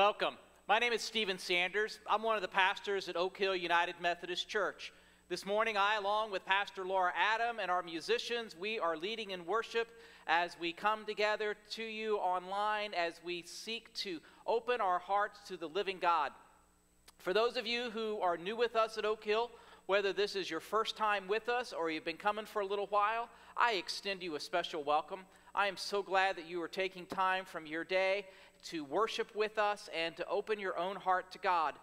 Welcome. My name is Stephen Sanders. I'm one of the pastors at Oak Hill United Methodist Church. This morning, I, along with Pastor Laura Adam and our musicians, we are leading in worship as we come together to you online as we seek to open our hearts to the living God. For those of you who are new with us at Oak Hill, whether this is your first time with us or you've been coming for a little while, I extend you a special welcome. I am so glad that you are taking time from your day to worship with us and to open your own heart to God.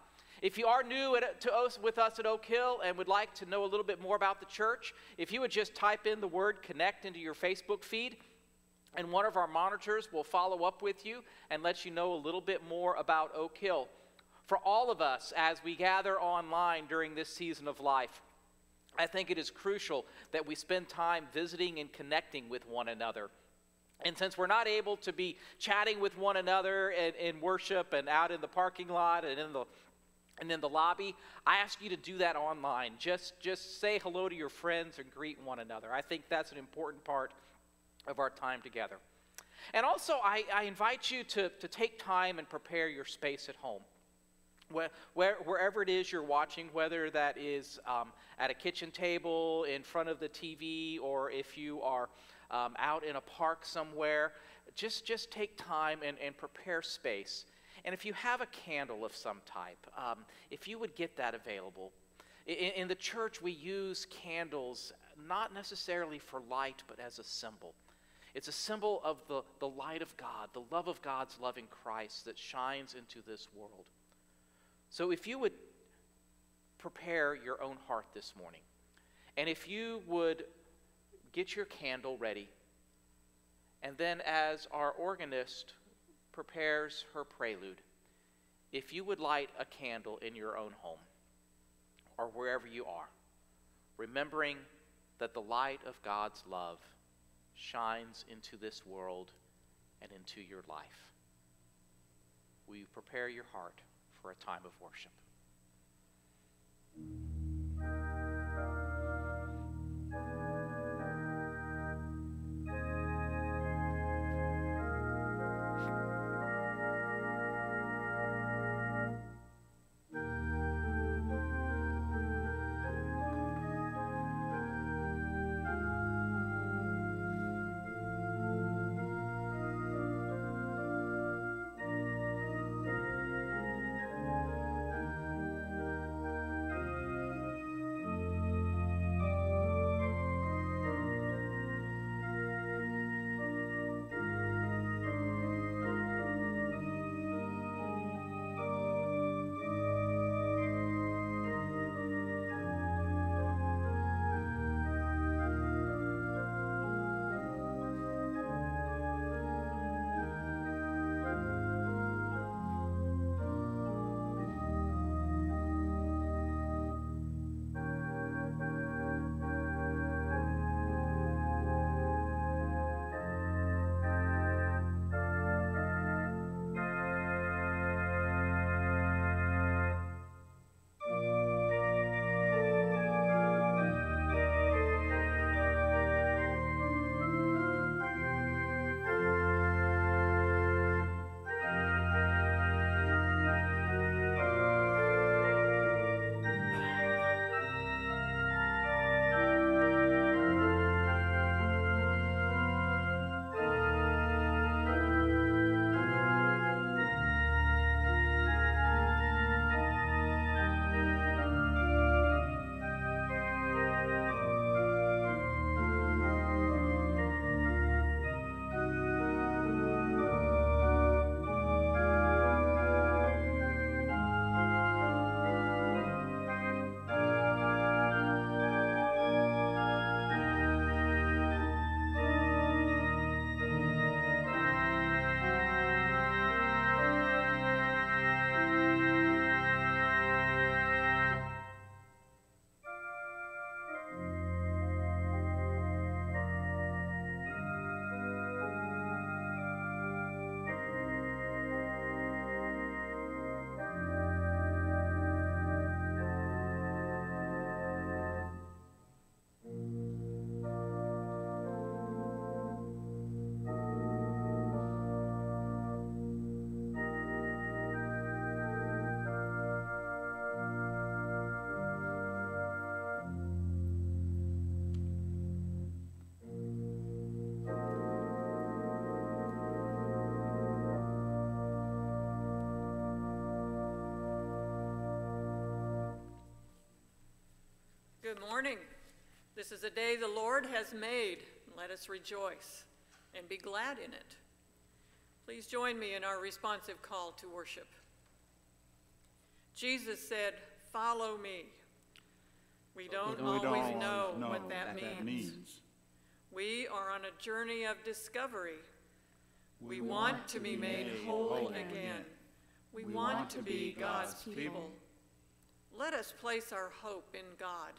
If you are new at, to us, with us at Oak Hill and would like to know a little bit more about the church, if you would just type in the word connect into your Facebook feed, and one of our monitors will follow up with you and let you know a little bit more about Oak Hill. For all of us, as we gather online during this season of life, I think it is crucial that we spend time visiting and connecting with one another. And since we're not able to be chatting with one another in, in, worship and out in the parking lot and in the and in the lobby, I ask you to do that online. Just just say hello to your friends and greet one another. I think that's an important part of our time together. And also, I, I invite you to, to take time and prepare your space at home. Where, where, wherever it is you're watching, whether that is um, at a kitchen table, in front of the TV, or if you are um, out in a park somewhere, just, just take time and, and prepare space. And if you have a candle of some type, um, if you would get that available. In, in the church, we use candles not necessarily for light, but as a symbol. It's a symbol of the, the light of God, the love of God's loving Christ that shines into this world. So if you would prepare your own heart this morning, and if you would get your candle ready. And then, as our organist prepares her prelude, if you would light a candle in your own home or wherever you are, remembering that the light of God's love shines into this world and into your life. Will you prepare your heart for a time of worship? Good morning. This is a day the Lord has made. Let us rejoice and be glad in it. Please join me in our responsive call to worship. Jesus said, Follow me. We don't We don't always always know know what that that means. means. We are on a journey of discovery. We, We want to be made whole again. We want to be God's people. Let us place our hope in God.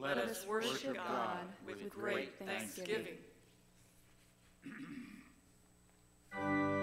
Let us worship God with great thanksgiving.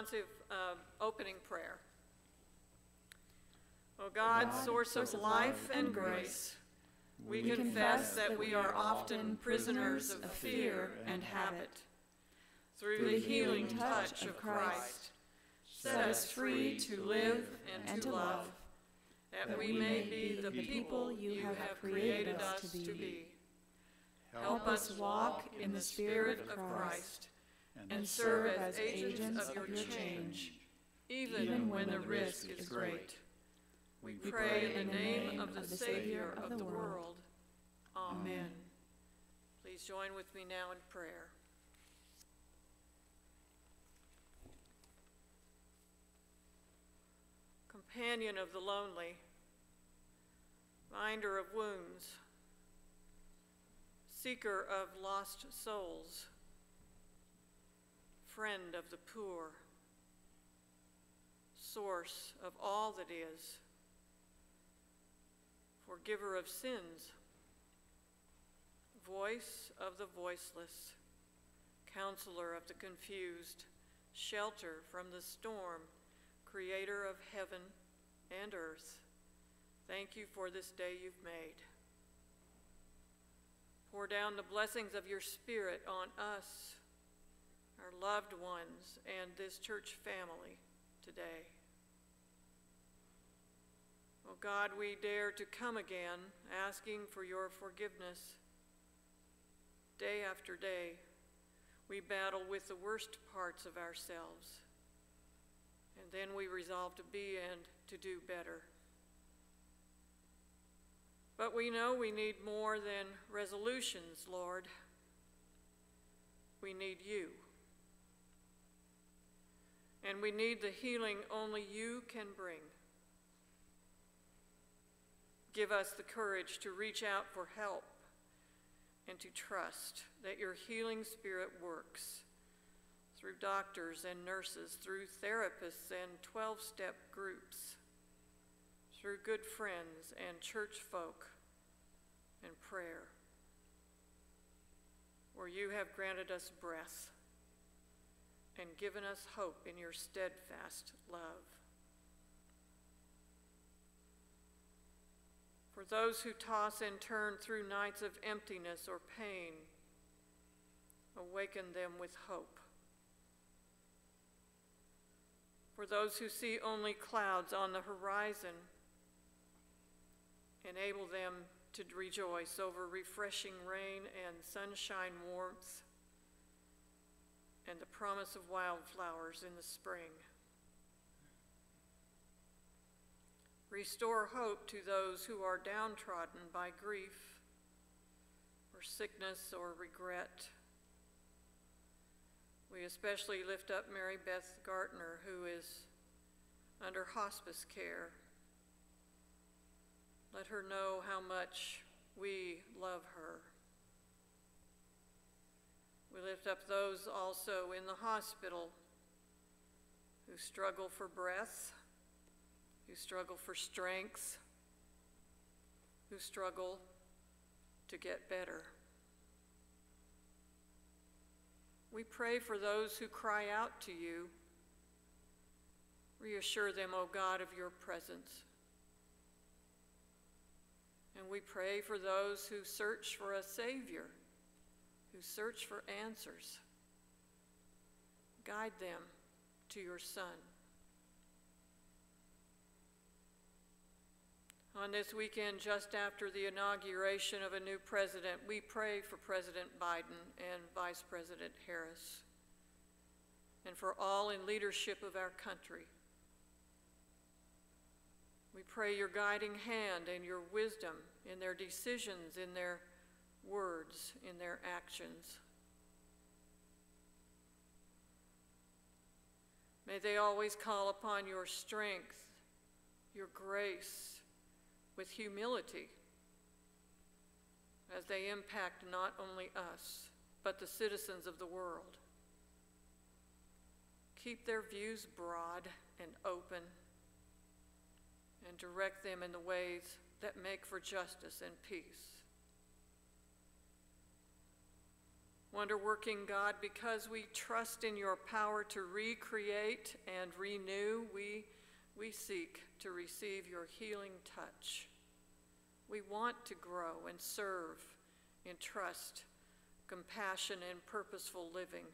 responsive uh, opening prayer. O God, source of life and grace, we confess that we are often prisoners of fear and habit. Through the healing touch of Christ, set us free to live and to love, that we may be the people you have created us to be. Help us walk in the Spirit of Christ and serve as agents of your change, even when the risk is great. We pray in the name of the Savior of the world. Amen. Please join with me now in prayer. Companion of the lonely, binder of wounds, seeker of lost souls, friend of the poor, source of all that is, forgiver of sins, voice of the voiceless, counselor of the confused, shelter from the storm, creator of heaven and earth. Thank you for this day you've made. Pour down the blessings of your Spirit on us, our loved ones, and this church family today. Oh God, we dare to come again asking for your forgiveness. Day after day, we battle with the worst parts of ourselves, and then we resolve to be and to do better. But we know we need more than resolutions, Lord. We need you. And we need the healing only you can bring. Give us the courage to reach out for help and to trust that your healing spirit works through doctors and nurses, through therapists and 12 step groups, through good friends and church folk and prayer, where you have granted us breath and given us hope in your steadfast love. For those who toss and turn through nights of emptiness or pain, awaken them with hope. For those who see only clouds on the horizon, enable them to rejoice over refreshing rain and sunshine warmth and the promise of wildflowers in the spring. Restore hope to those who are downtrodden by grief or sickness or regret. We especially lift up Mary Beth Gartner, who is under hospice care. Let her know how much we love her. We lift up those also in the hospital who struggle for breath who struggle for strength, who struggle to get better. We pray for those who cry out to you. Reassure them, O God, of your presence. And we pray for those who search for a Savior, who search for answers. Guide them to your Son. On this weekend, just after the inauguration of a new president, we pray for President Biden and Vice President Harris and for all in leadership of our country. We pray your guiding hand and your wisdom in their decisions, in their words, in their actions. May they always call upon your strength, your grace, with humility as they impact not only us, but the citizens of the world. Keep their views broad and open and direct them in the ways that make for justice and peace. Wonder working God, because we trust in your power to recreate and renew, we, we seek to receive your healing touch. We want to grow and serve in trust, compassion, and purposeful living.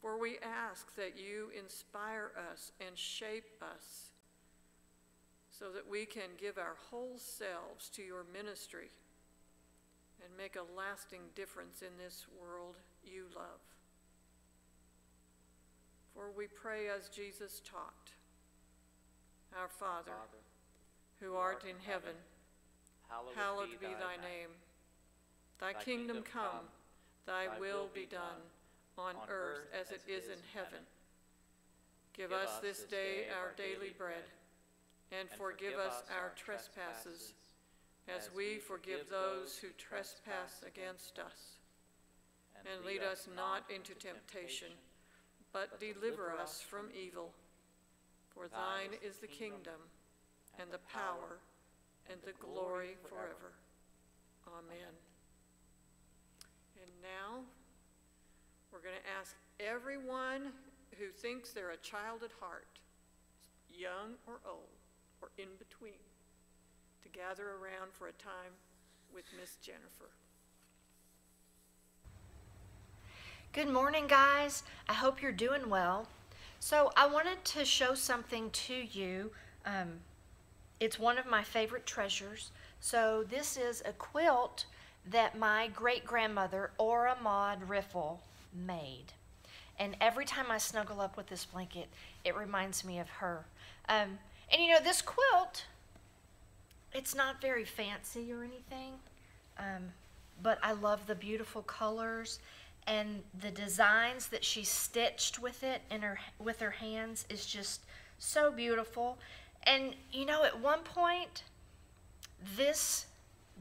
For we ask that you inspire us and shape us so that we can give our whole selves to your ministry and make a lasting difference in this world you love. For we pray as Jesus taught Our Father, Father who art in heaven, heaven hallowed, hallowed be thy name. Thy kingdom come, thy will be done, on earth as it is in heaven. Give us this day our daily bread, and forgive us our trespasses, as we forgive those who trespass against us. And lead us not into temptation, but deliver us from evil. For thine is the kingdom, and the power, and the glory forever. Amen. And now, we're going to ask everyone who thinks they're a child at heart, young or old, or in between, gather around for a time with Miss Jennifer. Good morning, guys. I hope you're doing well. So, I wanted to show something to you. Um, it's one of my favorite treasures. So, this is a quilt that my great grandmother, Ora Maud Riffle, made. And every time I snuggle up with this blanket, it reminds me of her. Um, and you know, this quilt, it's not very fancy or anything, um, but I love the beautiful colors and the designs that she stitched with it in her with her hands is just so beautiful. And you know, at one point, this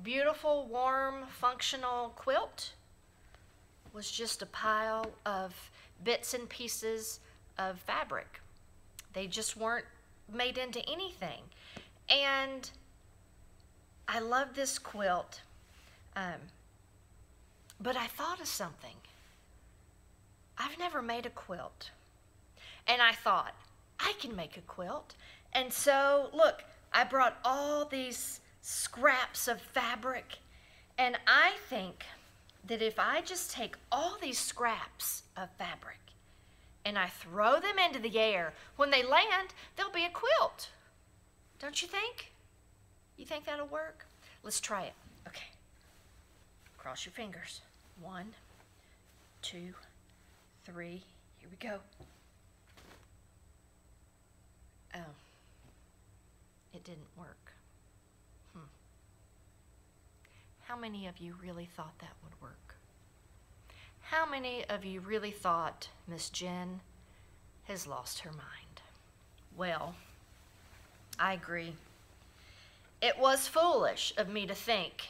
beautiful, warm, functional quilt was just a pile of bits and pieces of fabric. They just weren't made into anything. And I love this quilt. Um, but I thought of something. I've never made a quilt. And I thought, I can make a quilt. And so, look, I brought all these scraps of fabric. And I think that if I just take all these scraps of fabric and I throw them into the air, when they land, they'll be a quilt. Don't you think? You think that'll work? Let's try it. Okay. Cross your fingers. One, two, three. Here we go. Oh. It didn't work. Hmm. How many of you really thought that would work? How many of you really thought Miss Jen has lost her mind? Well, I agree. It was foolish of me to think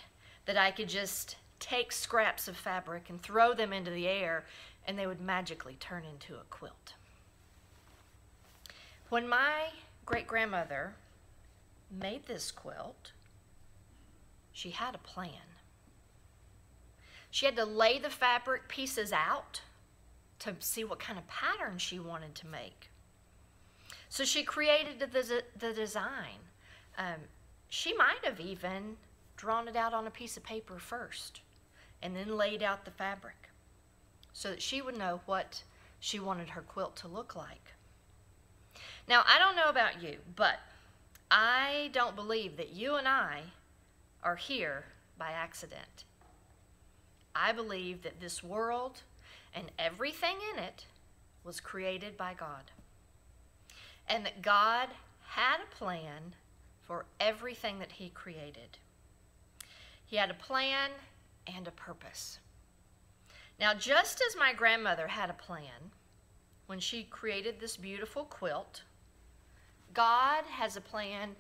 that I could just take scraps of fabric and throw them into the air and they would magically turn into a quilt. When my great grandmother made this quilt, she had a plan. She had to lay the fabric pieces out to see what kind of pattern she wanted to make. So she created the, the design. Um, she might have even drawn it out on a piece of paper first and then laid out the fabric so that she would know what she wanted her quilt to look like. Now, I don't know about you, but I don't believe that you and I are here by accident. I believe that this world and everything in it was created by God. And that God had a plan for everything that He created. He had a plan and a purpose. Now, just as my grandmother had a plan when she created this beautiful quilt, God has a plan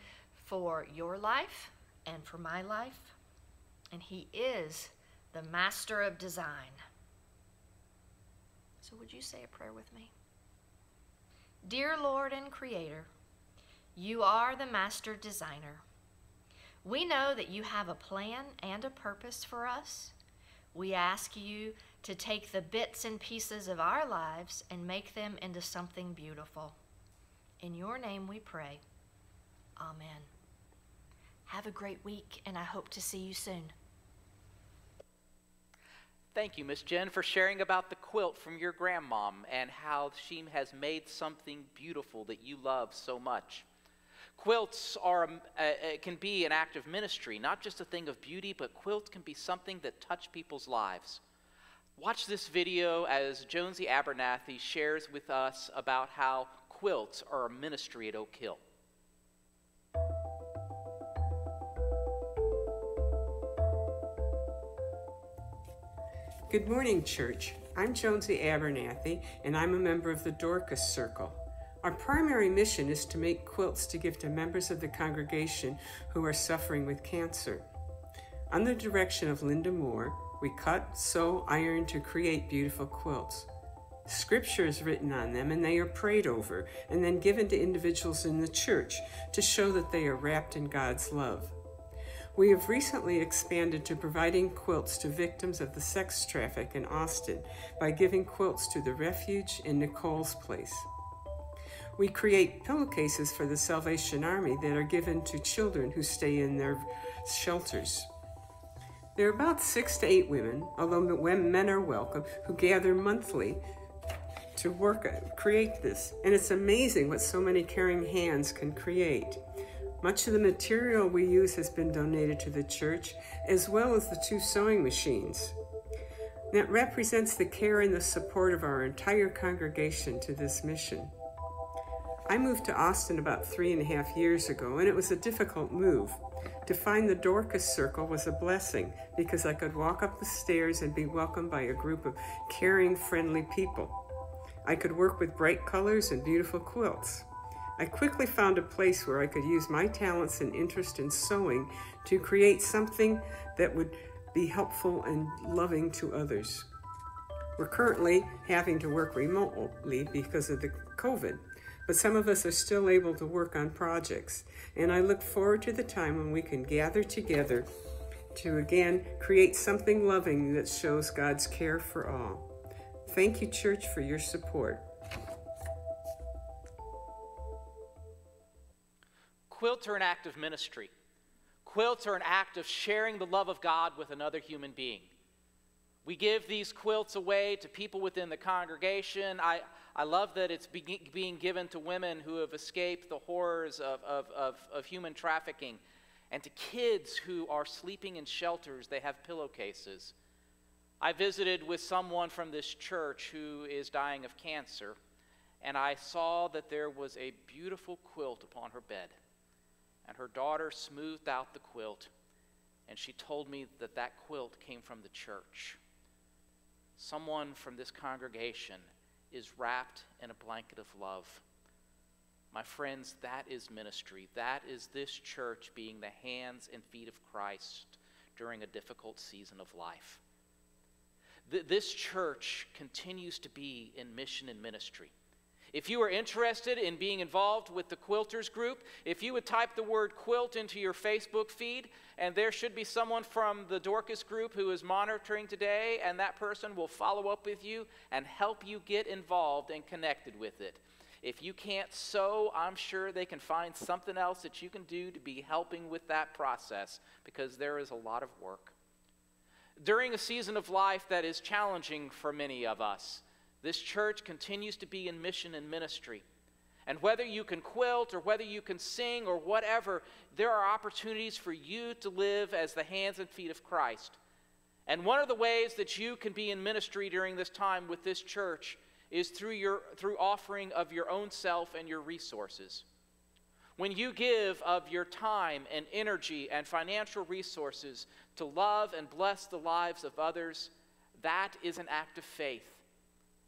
for your life and for my life, and He is the master of design. So, would you say a prayer with me? Dear Lord and Creator, you are the master designer. We know that you have a plan and a purpose for us. We ask you to take the bits and pieces of our lives and make them into something beautiful. In your name we pray. Amen. Have a great week, and I hope to see you soon. Thank you, Miss Jen, for sharing about the quilt from your grandmom and how she has made something beautiful that you love so much. Quilts are, uh, uh, can be an act of ministry, not just a thing of beauty, but quilts can be something that touch people's lives. Watch this video as Jonesy Abernathy shares with us about how quilts are a ministry at Oak Hill. Good morning, church. I'm Jonesy Abernathy, and I'm a member of the Dorcas Circle. Our primary mission is to make quilts to give to members of the congregation who are suffering with cancer. Under the direction of Linda Moore, we cut, sew, iron to create beautiful quilts. Scripture is written on them and they are prayed over and then given to individuals in the church to show that they are wrapped in God's love. We have recently expanded to providing quilts to victims of the sex traffic in Austin by giving quilts to the refuge in Nicole's Place. We create pillowcases for the Salvation Army that are given to children who stay in their shelters. There are about six to eight women, although men are welcome, who gather monthly to work uh, create this. And it's amazing what so many caring hands can create. Much of the material we use has been donated to the church, as well as the two sewing machines. That represents the care and the support of our entire congregation to this mission. I moved to Austin about three and a half years ago, and it was a difficult move. To find the Dorcas Circle was a blessing because I could walk up the stairs and be welcomed by a group of caring, friendly people. I could work with bright colors and beautiful quilts. I quickly found a place where I could use my talents and interest in sewing to create something that would be helpful and loving to others. We're currently having to work remotely because of the COVID, but some of us are still able to work on projects, and I look forward to the time when we can gather together to again create something loving that shows God's care for all. Thank you, church, for your support. Quilts are an act of ministry. Quilts are an act of sharing the love of God with another human being. We give these quilts away to people within the congregation. I, I love that it's be, being given to women who have escaped the horrors of, of, of, of human trafficking and to kids who are sleeping in shelters. They have pillowcases. I visited with someone from this church who is dying of cancer, and I saw that there was a beautiful quilt upon her bed and her daughter smoothed out the quilt, and she told me that that quilt came from the church. Someone from this congregation is wrapped in a blanket of love. My friends, that is ministry. That is this church being the hands and feet of Christ during a difficult season of life. Th- this church continues to be in mission and ministry. If you are interested in being involved with the Quilters group, if you would type the word quilt into your Facebook feed, and there should be someone from the Dorcas group who is monitoring today, and that person will follow up with you and help you get involved and connected with it. If you can't sew, I'm sure they can find something else that you can do to be helping with that process because there is a lot of work. During a season of life that is challenging for many of us, this church continues to be in mission and ministry. And whether you can quilt or whether you can sing or whatever, there are opportunities for you to live as the hands and feet of Christ. And one of the ways that you can be in ministry during this time with this church is through, your, through offering of your own self and your resources. When you give of your time and energy and financial resources to love and bless the lives of others, that is an act of faith.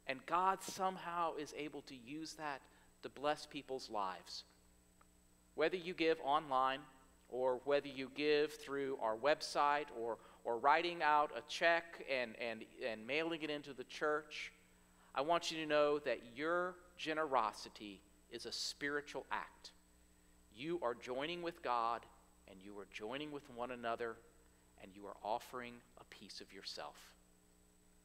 And God somehow is able to use that to bless people's lives. Whether you give online or whether you give through our website or, or writing out a check and, and, and mailing it into the church, I want you to know that your generosity is a spiritual act. You are joining with God and you are joining with one another and you are offering a piece of yourself.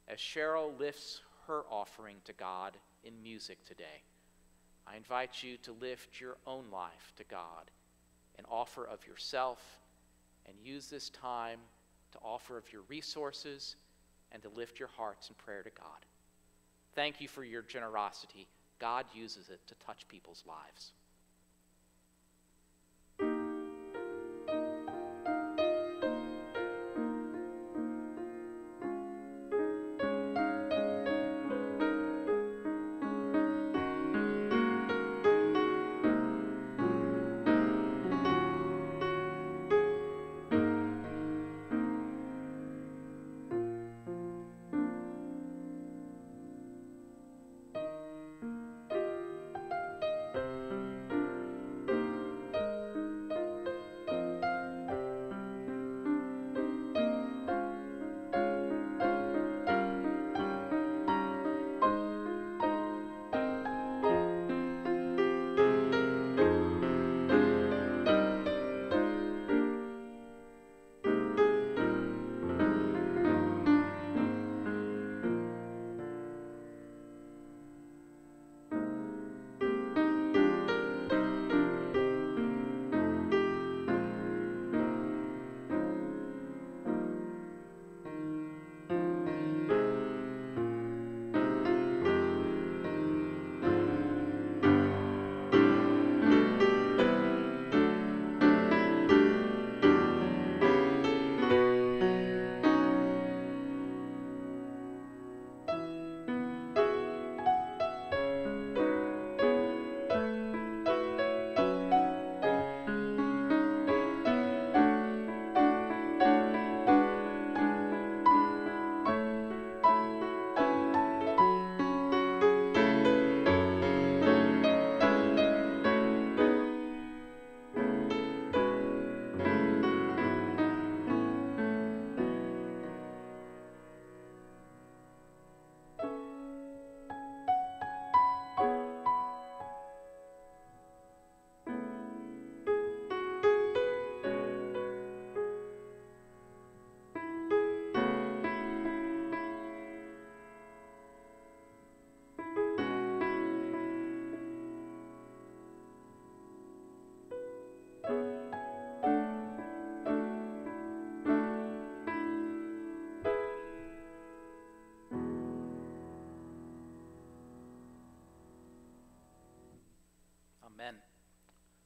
As Cheryl lifts her offering to God in music today. I invite you to lift your own life to God and offer of yourself and use this time to offer of your resources and to lift your hearts in prayer to God. Thank you for your generosity. God uses it to touch people's lives.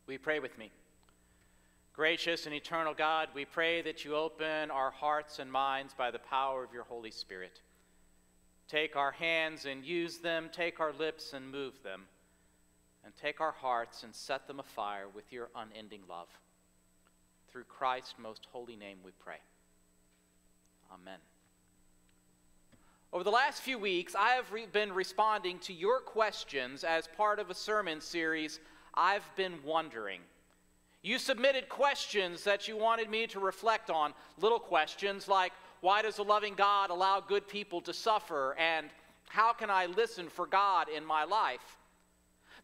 We pray with me? Gracious and eternal God, we pray that you open our hearts and minds by the power of your Holy Spirit. Take our hands and use them, take our lips and move them, and take our hearts and set them afire with your unending love. Through Christ's most holy name we pray. Amen. Over the last few weeks, I have re- been responding to your questions as part of a sermon series, I've Been Wondering. You submitted questions that you wanted me to reflect on, little questions like, why does a loving God allow good people to suffer? And how can I listen for God in my life?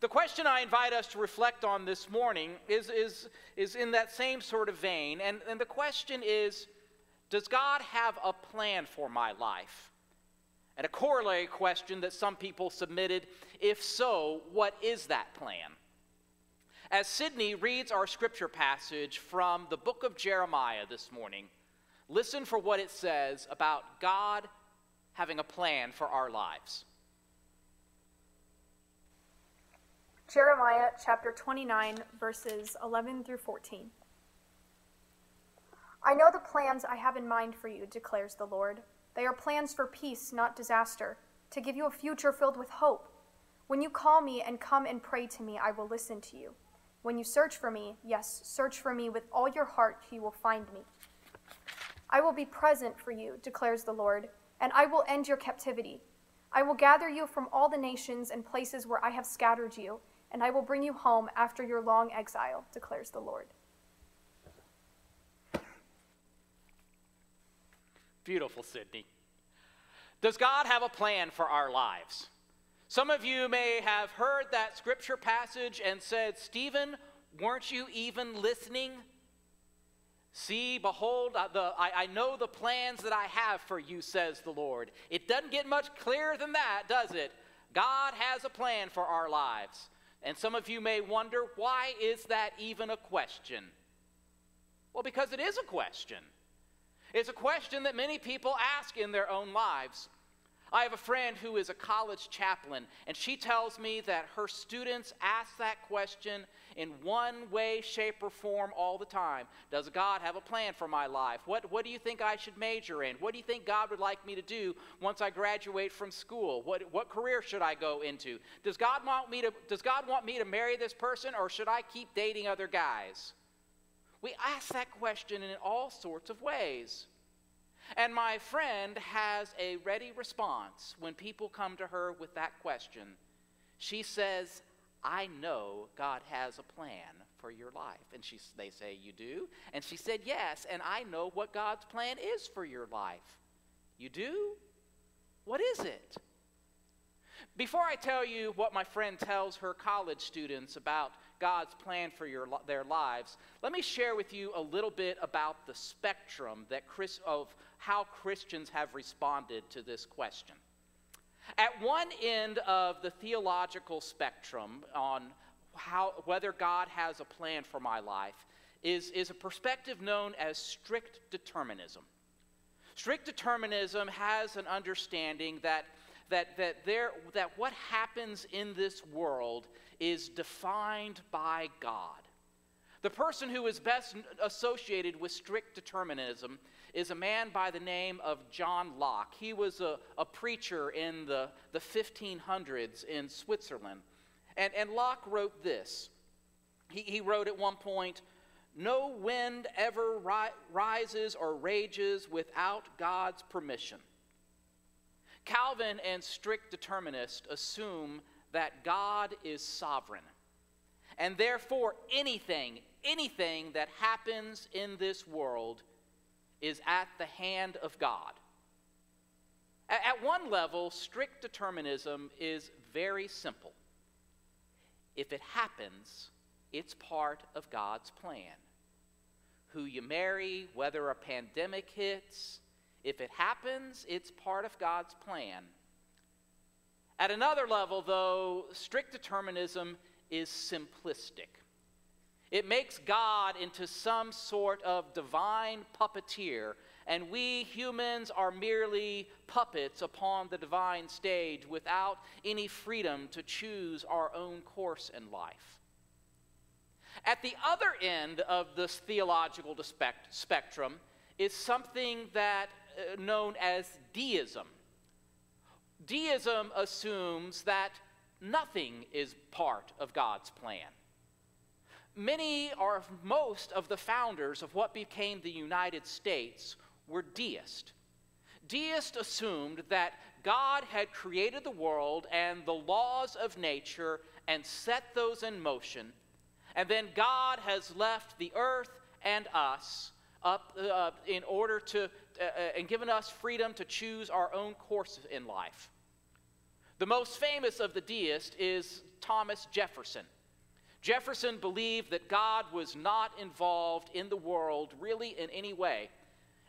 The question I invite us to reflect on this morning is, is, is in that same sort of vein. And, and the question is Does God have a plan for my life? And a corollary question that some people submitted if so, what is that plan? As Sydney reads our scripture passage from the book of Jeremiah this morning, listen for what it says about God having a plan for our lives. Jeremiah chapter 29, verses 11 through 14. I know the plans I have in mind for you, declares the Lord. They are plans for peace, not disaster, to give you a future filled with hope. When you call me and come and pray to me, I will listen to you. When you search for me, yes, search for me with all your heart, you will find me. I will be present for you, declares the Lord, and I will end your captivity. I will gather you from all the nations and places where I have scattered you and I will bring you home after your long exile, declares the Lord. Beautiful, Sydney. Does God have a plan for our lives? Some of you may have heard that scripture passage and said, Stephen, weren't you even listening? See, behold, uh, the, I, I know the plans that I have for you, says the Lord. It doesn't get much clearer than that, does it? God has a plan for our lives. And some of you may wonder, why is that even a question? Well, because it is a question. It's a question that many people ask in their own lives. I have a friend who is a college chaplain, and she tells me that her students ask that question in one way, shape, or form all the time. Does God have a plan for my life? What, what do you think I should major in? What do you think God would like me to do once I graduate from school? What, what career should I go into? Does God, want me to, does God want me to marry this person, or should I keep dating other guys? We ask that question in all sorts of ways. And my friend has a ready response when people come to her with that question. She says, I know God has a plan for your life. And she, they say, You do? And she said, Yes, and I know what God's plan is for your life. You do? What is it? Before I tell you what my friend tells her college students about God's plan for your, their lives, let me share with you a little bit about the spectrum that Chris, of how Christians have responded to this question. At one end of the theological spectrum on how, whether God has a plan for my life is, is a perspective known as strict determinism. Strict determinism has an understanding that, that, that, there, that what happens in this world is defined by God. The person who is best associated with strict determinism is a man by the name of John Locke. He was a, a preacher in the, the 1500s in Switzerland. And, and Locke wrote this. He, he wrote at one point, No wind ever ri- rises or rages without God's permission. Calvin and strict determinists assume that God is sovereign. And therefore, anything, anything that happens in this world is at the hand of God. At one level, strict determinism is very simple. If it happens, it's part of God's plan. Who you marry, whether a pandemic hits, if it happens, it's part of God's plan. At another level, though, strict determinism is simplistic. It makes God into some sort of divine puppeteer, and we humans are merely puppets upon the divine stage without any freedom to choose our own course in life. At the other end of this theological spectrum is something that known as deism. Deism assumes that nothing is part of God's plan. Many or most of the founders of what became the United States were deist. Deists assumed that God had created the world and the laws of nature and set those in motion, and then God has left the earth and us up uh, in order to, uh, uh, and given us freedom to choose our own course in life. The most famous of the deists is Thomas Jefferson. Jefferson believed that God was not involved in the world really in any way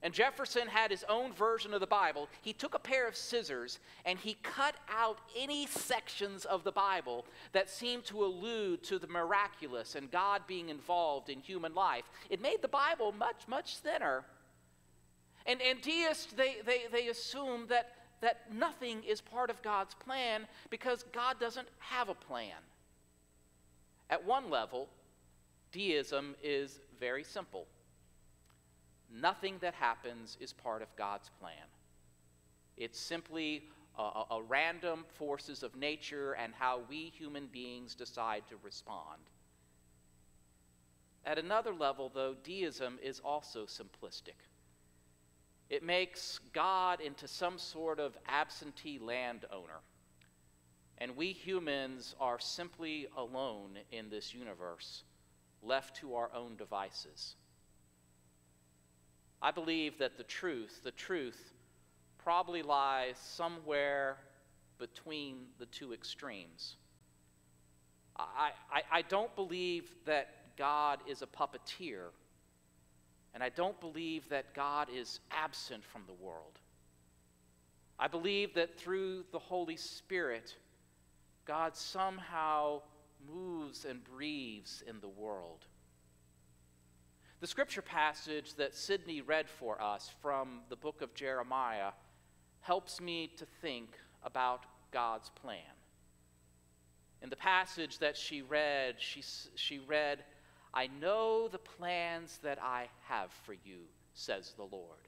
and Jefferson had his own version of the Bible. He took a pair of scissors and he cut out any sections of the Bible that seemed to allude to the miraculous and God being involved in human life. It made the Bible much, much thinner. And, and deists, they, they, they assume that, that nothing is part of God's plan because God doesn't have a plan. At one level, deism is very simple. Nothing that happens is part of God's plan. It's simply a, a, random forces of nature and how we human beings decide to respond. At another level, though, deism is also simplistic. It makes God into some sort of absentee landowner. And we humans are simply alone in this universe, left to our own devices. I believe that the truth, the truth, probably lies somewhere between the two extremes. I, I, I don't believe that God is a puppeteer, and I don't believe that God is absent from the world. I believe that through the Holy Spirit, God somehow moves and breathes in the world. The scripture passage that Sydney read for us from the book of Jeremiah helps me to think about God's plan. In the passage that she read, she, she read, I know the plans that I have for you, says the Lord.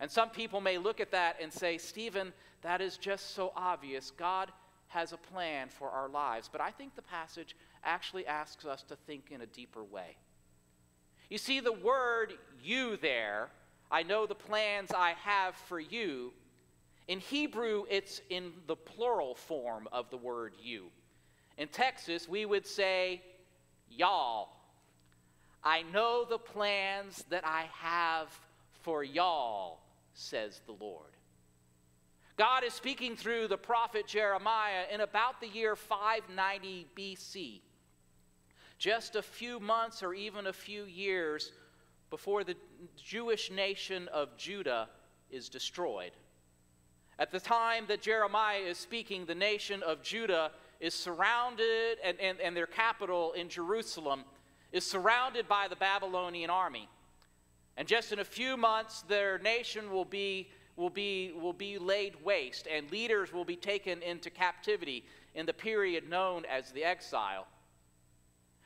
And some people may look at that and say, Stephen, that is just so obvious. God has a plan for our lives. But I think the passage actually asks us to think in a deeper way. You see the word you there, I know the plans I have for you. In Hebrew, it's in the plural form of the word you. In Texas, we would say, y'all. I know the plans that I have for y'all, says the Lord. God is speaking through the prophet Jeremiah in about the year 590 BC just a few months or even a few years before the Jewish nation of Judah is destroyed. At the time that Jeremiah is speaking, the nation of Judah is surrounded, and, and, and their capital in Jerusalem is surrounded by the Babylonian army. And just in a few months, their nation will be, will be, will be laid waste, and leaders will be taken into captivity in the period known as the exile.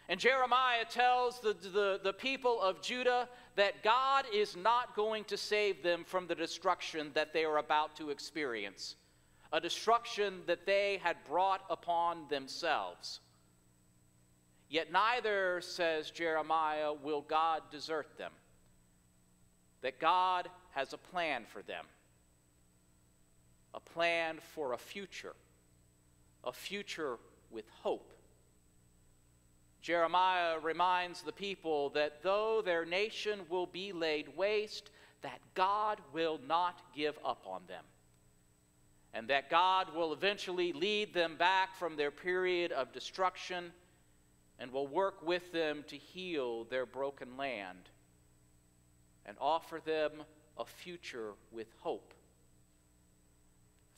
And Jeremiah tells the, the, the, people of Judah that God is not going to save them from the destruction that they are about to experience, a destruction that they had brought upon themselves. Yet neither, says Jeremiah, will God desert them, that God has a plan for them, a plan for a future, a future with hope Jeremiah reminds the people that though their nation will be laid waste, that God will not give up on them. And that God will eventually lead them back from their period of destruction and will work with them to heal their broken land and offer them a future with hope.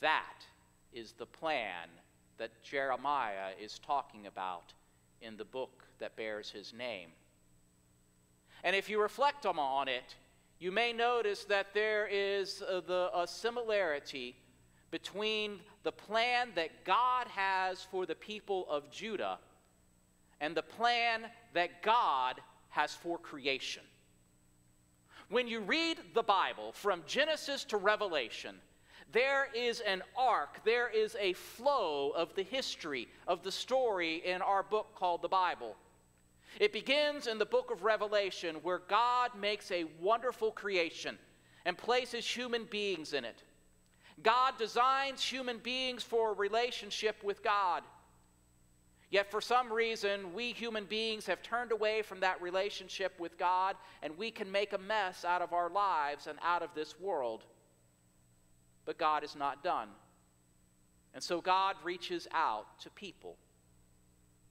That is the plan that Jeremiah is talking about in the book that bears his name. And if you reflect on it, you may notice that there is a, the, a similarity between the plan that God has for the people of Judah and the plan that God has for creation. When you read the Bible from Genesis to Revelation, there is an arc, there is a flow of the history of the story in our book called the Bible. It begins in the book of Revelation, where God makes a wonderful creation and places human beings in it. God designs human beings for a relationship with God. Yet, for some reason, we human beings have turned away from that relationship with God, and we can make a mess out of our lives and out of this world. But God is not done. And so God reaches out to people.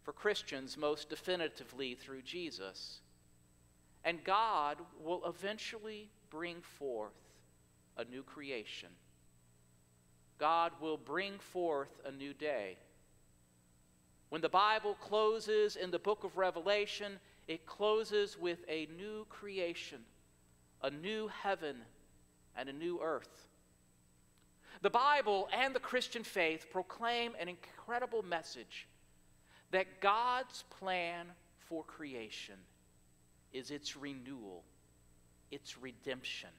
For Christians, most definitively through Jesus. And God will eventually bring forth a new creation. God will bring forth a new day. When the Bible closes in the book of Revelation, it closes with a new creation, a new heaven, and a new earth. The Bible and the Christian faith proclaim an incredible message that God's plan for creation is its renewal, its redemption.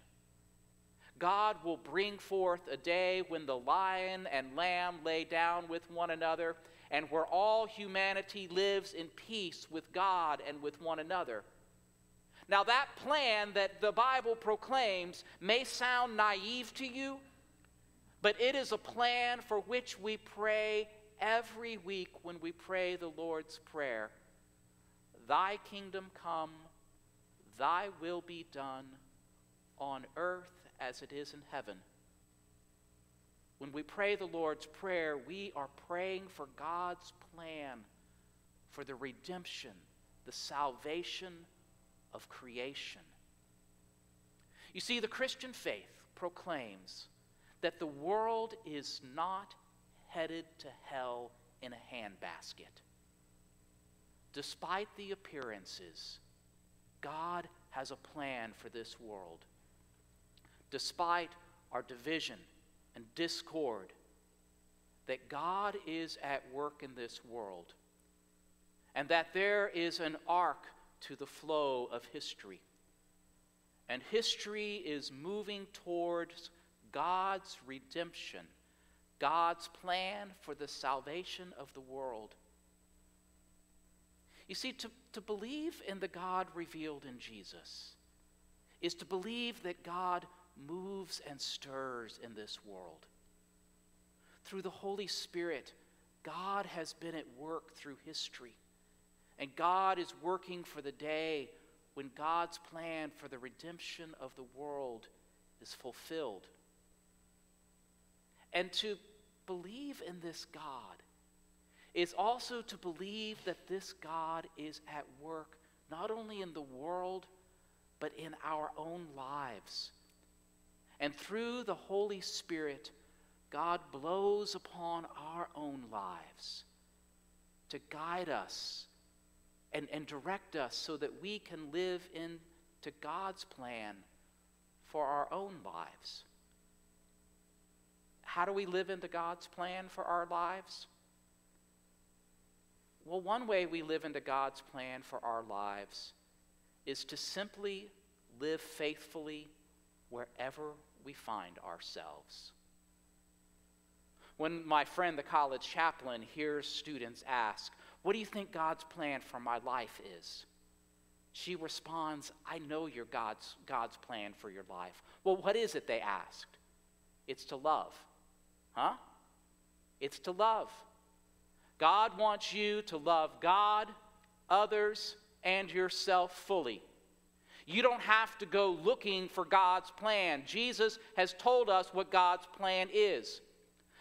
God will bring forth a day when the lion and lamb lay down with one another and where all humanity lives in peace with God and with one another. Now, that plan that the Bible proclaims may sound naive to you, but it is a plan for which we pray every week when we pray the Lord's Prayer Thy kingdom come, thy will be done on earth as it is in heaven. When we pray the Lord's Prayer, we are praying for God's plan for the redemption, the salvation of creation. You see, the Christian faith proclaims that the world is not headed to hell in a handbasket. Despite the appearances, God has a plan for this world. Despite our division, and discord, that God is at work in this world, and that there is an arc to the flow of history. And history is moving towards God's redemption, God's plan for the salvation of the world. You see, to, to believe in the God revealed in Jesus is to believe that God moves and stirs in this world. Through the Holy Spirit, God has been at work through history. And God is working for the day when God's plan for the redemption of the world is fulfilled. And to believe in this God is also to believe that this God is at work not only in the world, but in our own lives and through the Holy Spirit, God blows upon our own lives to guide us and, and direct us so that we can live into God's plan for our own lives. How do we live into God's plan for our lives? Well, one way we live into God's plan for our lives is to simply live faithfully wherever we find ourselves. When my friend, the college chaplain, hears students ask, What do you think God's plan for my life is? She responds, I know your God's, God's plan for your life. Well, what is it? They asked. It's to love. Huh? It's to love. God wants you to love God, others, and yourself fully. You don't have to go looking for God's plan. Jesus has told us what God's plan is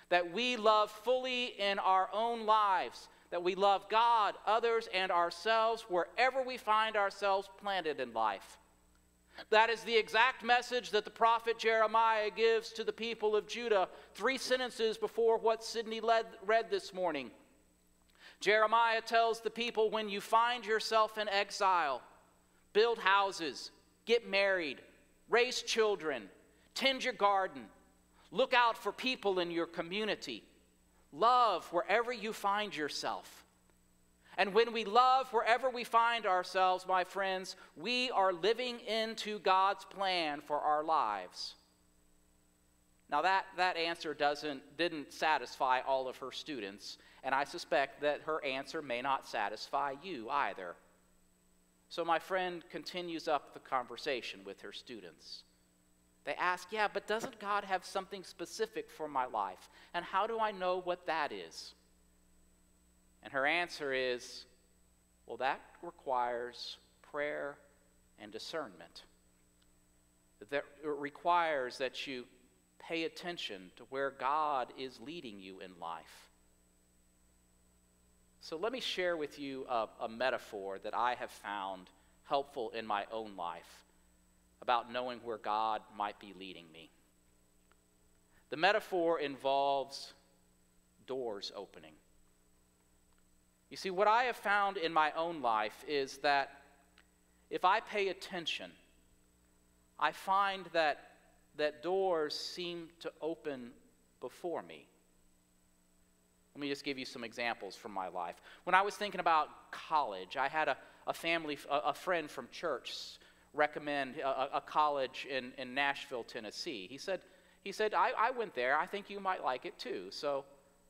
that we love fully in our own lives, that we love God, others, and ourselves wherever we find ourselves planted in life. That is the exact message that the prophet Jeremiah gives to the people of Judah three sentences before what Sydney led, read this morning. Jeremiah tells the people when you find yourself in exile, build houses, get married, raise children, tend your garden, look out for people in your community, love wherever you find yourself. And when we love wherever we find ourselves, my friends, we are living into God's plan for our lives. Now that, that answer doesn't, didn't satisfy all of her students, and I suspect that her answer may not satisfy you either. So my friend continues up the conversation with her students. They ask, Yeah, but doesn't God have something specific for my life? And how do I know what that is? And her answer is, Well, that requires prayer and discernment. That it requires that you pay attention to where God is leading you in life. So let me share with you a, a, metaphor that I have found helpful in my own life about knowing where God might be leading me. The metaphor involves doors opening. You see, what I have found in my own life is that if I pay attention, I find that, that doors seem to open before me. Let me just give you some examples from my life. When I was thinking about college, I had a, a family, a, a friend from church recommend a, a college in, in Nashville, Tennessee. He said, he said I, I went there. I think you might like it too. So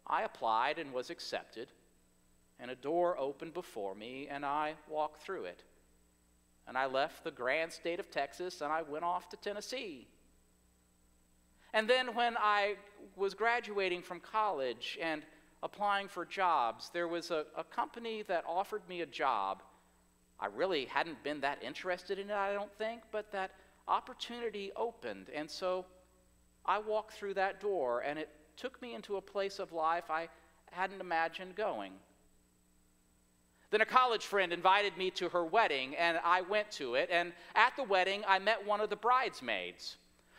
I applied and was accepted and a door opened before me, and I walked through it. And I left the grand state of Texas and I went off to Tennessee. And then when I was graduating from college and applying for jobs, there was a, a company that offered me a job. I really hadn't been that interested in it, I don't think, but that opportunity opened. And so I walked through that door, and it took me into a place of life I hadn't imagined going. Then a college friend invited me to her wedding, and I went to it. And at the wedding, I met one of the bridesmaids.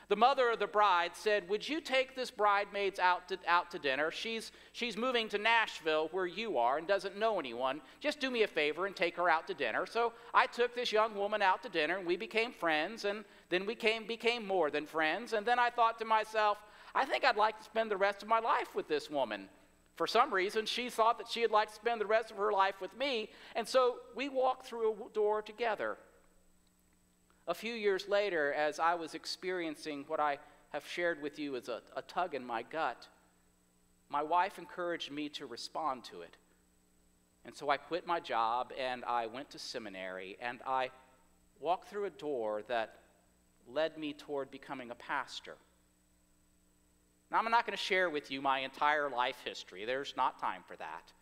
The mother of the bride said, Would you take this bridesmaid out to, out to dinner? She's, she's moving to Nashville, where you are, and doesn't know anyone. Just do me a favor and take her out to dinner. So I took this young woman out to dinner, and we became friends, and then we came, became more than friends. And then I thought to myself, I think I'd like to spend the rest of my life with this woman. For some reason, she thought that she'd like to spend the rest of her life with me, and so we walked through a door together. A few years later, as I was experiencing what I have shared with you as a, a tug in my gut, my wife encouraged me to respond to it. And so I quit my job and I went to seminary and I walked through a door that led me toward becoming a pastor. Now, I'm not going to share with you my entire life history, there's not time for that.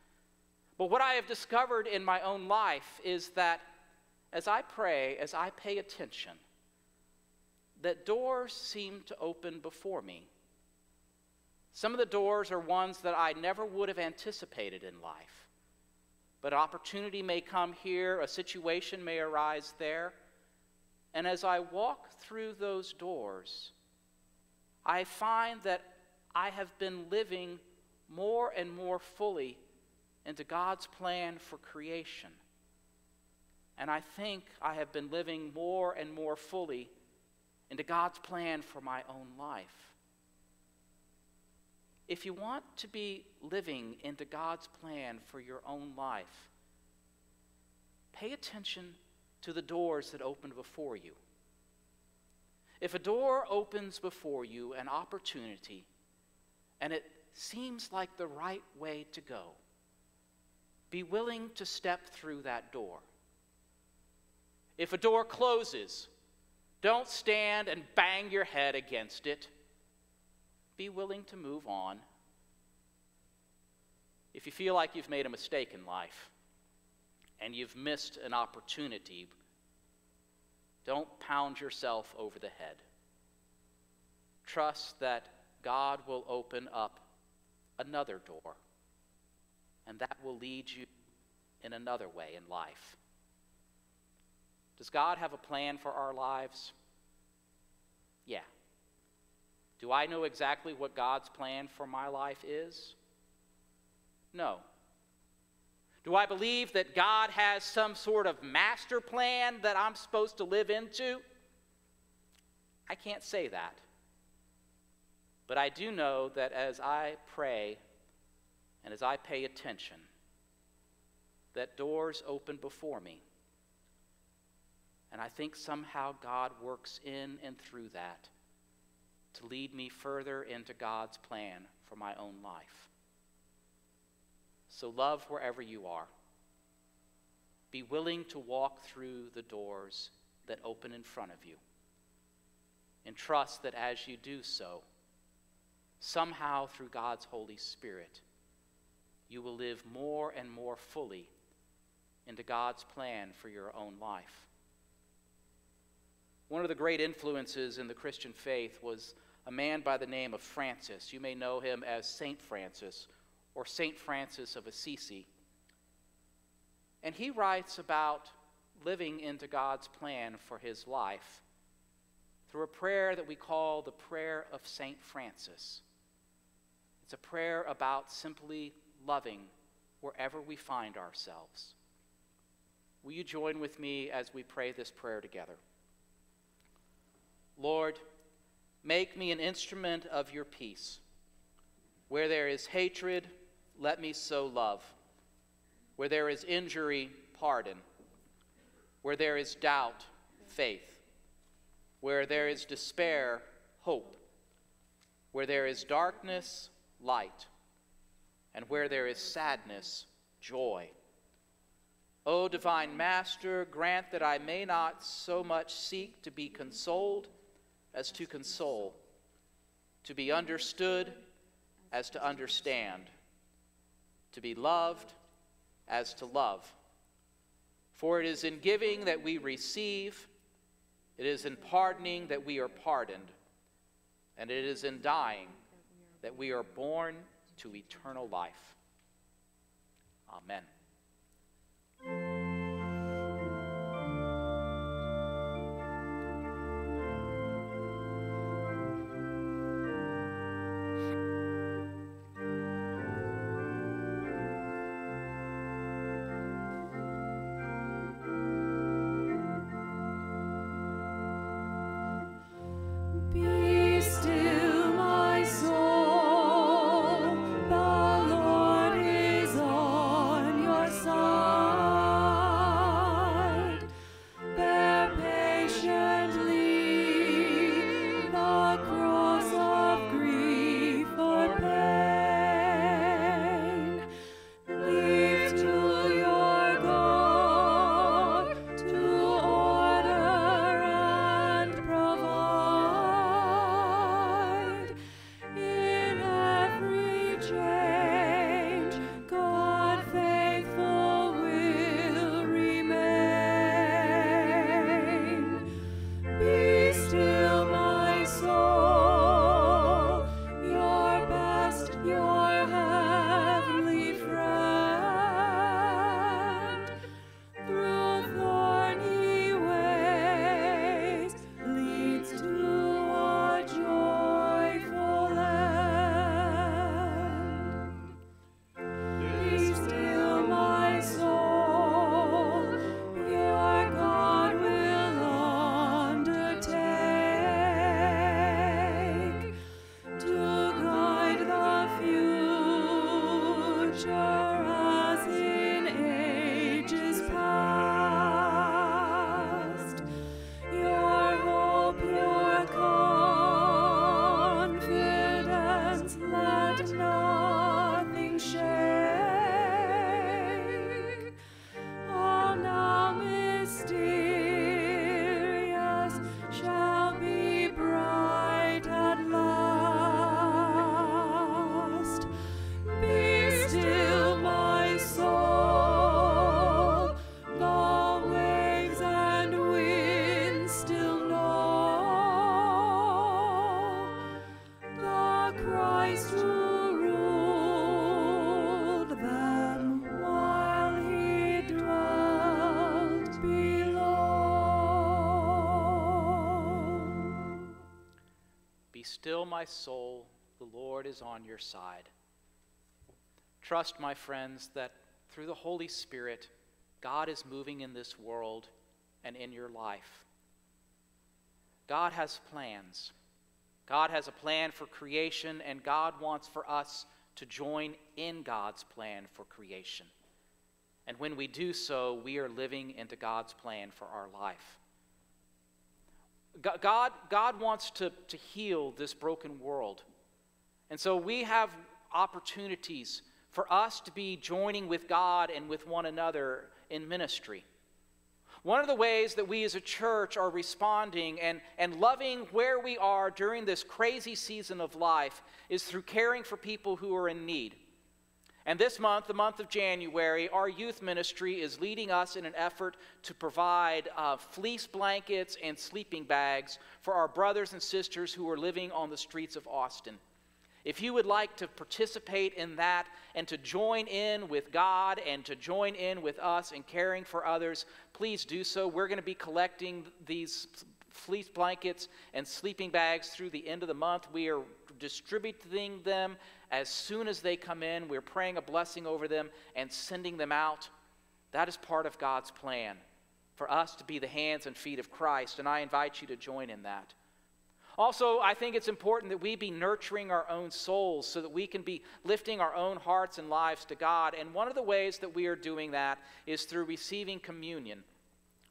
But what I have discovered in my own life is that as I pray, as I pay attention, that doors seem to open before me. Some of the doors are ones that I never would have anticipated in life. But opportunity may come here, a situation may arise there. And as I walk through those doors, I find that I have been living more and more fully into God's plan for creation. And I think I have been living more and more fully into God's plan for my own life. If you want to be living into God's plan for your own life, pay attention to the doors that open before you. If a door opens before you, an opportunity, and it seems like the right way to go, be willing to step through that door. If a door closes, don't stand and bang your head against it. Be willing to move on. If you feel like you've made a mistake in life and you've missed an opportunity, don't pound yourself over the head. Trust that God will open up another door, and that will lead you in another way in life. Does God have a plan for our lives? Yeah. Do I know exactly what God's plan for my life is? No. Do I believe that God has some sort of master plan that I'm supposed to live into? I can't say that. But I do know that as I pray and as I pay attention, that doors open before me. And I think somehow God works in and through that to lead me further into God's plan for my own life. So love wherever you are. Be willing to walk through the doors that open in front of you. And trust that as you do so, somehow through God's Holy Spirit, you will live more and more fully into God's plan for your own life. One of the great influences in the Christian faith was a man by the name of Francis. You may know him as Saint Francis or Saint Francis of Assisi. And he writes about living into God's plan for his life through a prayer that we call the Prayer of Saint Francis. It's a prayer about simply loving wherever we find ourselves. Will you join with me as we pray this prayer together? Lord, make me an instrument of your peace. Where there is hatred, let me sow love. Where there is injury, pardon. Where there is doubt, faith. Where there is despair, hope. Where there is darkness, light. And where there is sadness, joy. O divine Master, grant that I may not so much seek to be consoled as to console, to be understood as to understand, to be loved as to love. For it is in giving that we receive, it is in pardoning that we are pardoned, and it is in dying that we are born to eternal life. Amen. shine. Still, my soul, the Lord is on your side. Trust, my friends, that through the Holy Spirit, God is moving in this world and in your life. God has plans. God has a plan for creation, and God wants for us to join in God's plan for creation. And when we do so, we are living into God's plan for our life. God, God wants to, to heal this broken world. And so we have opportunities for us to be joining with God and with one another in ministry. One of the ways that we as a church are responding and, and loving where we are during this crazy season of life is through caring for people who are in need. And this month, the month of January, our youth ministry is leading us in an effort to provide uh, fleece blankets and sleeping bags for our brothers and sisters who are living on the streets of Austin. If you would like to participate in that and to join in with God and to join in with us in caring for others, please do so. We're going to be collecting these fleece blankets and sleeping bags through the end of the month. We are distributing them as soon as they come in. We're praying a blessing over them and sending them out. That is part of God's plan for us to be the hands and feet of Christ, and I invite you to join in that. Also, I think it's important that we be nurturing our own souls so that we can be lifting our own hearts and lives to God. And one of the ways that we are doing that is through receiving communion.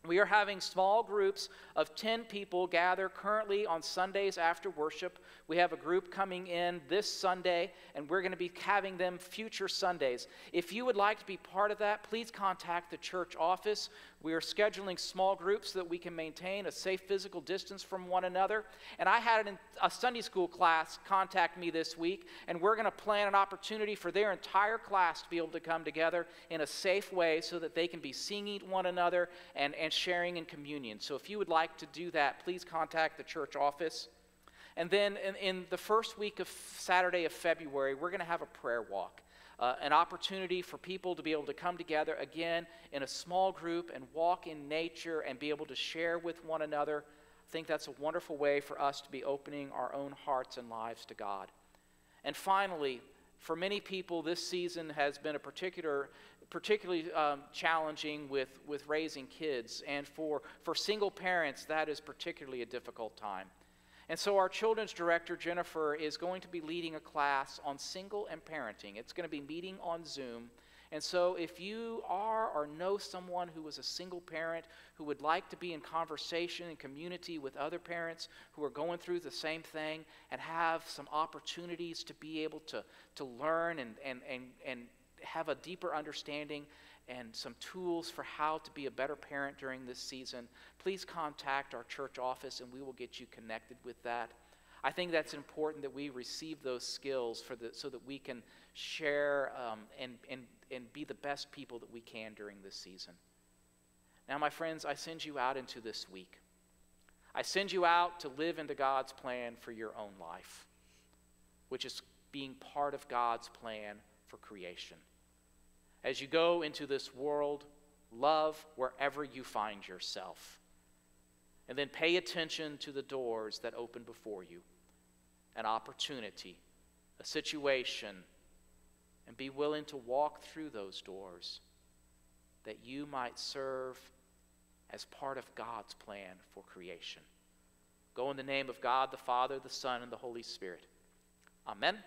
We are having small groups of 10 people gather currently on Sundays after worship. We have a group coming in this Sunday, and we're going to be having them future Sundays. If you would like to be part of that, please contact the church office. We are scheduling small groups so that we can maintain a safe physical distance from one another. And I had a Sunday school class contact me this week, and we're going to plan an opportunity for their entire class to be able to come together in a safe way so that they can be seeing one another and, and sharing in communion. So if you would like to do that, please contact the church office. And then in, in the first week of Saturday of February, we're going to have a prayer walk uh, an opportunity for people to be able to come together again in a small group and walk in nature and be able to share with one another. I think that's a wonderful way for us to be opening our own hearts and lives to God. And finally, for many people, this season has been a particular, particularly um, challenging with, with raising kids. And for, for single parents, that is particularly a difficult time. And so, our children's director, Jennifer, is going to be leading a class on single and parenting. It's going to be meeting on Zoom. And so, if you are or know someone who is a single parent who would like to be in conversation and community with other parents who are going through the same thing and have some opportunities to be able to, to learn and, and, and, and have a deeper understanding and some tools for how to be a better parent during this season, please contact our church office and we will get you connected with that. I think that's important that we receive those skills for the, so that we can share um, and, and, and be the best people that we can during this season. Now, my friends, I send you out into this week. I send you out to live into God's plan for your own life, which is being part of God's plan for creation. As you go into this world, love wherever you find yourself. And then pay attention to the doors that open before you an opportunity, a situation, and be willing to walk through those doors that you might serve as part of God's plan for creation. Go in the name of God, the Father, the Son, and the Holy Spirit. Amen.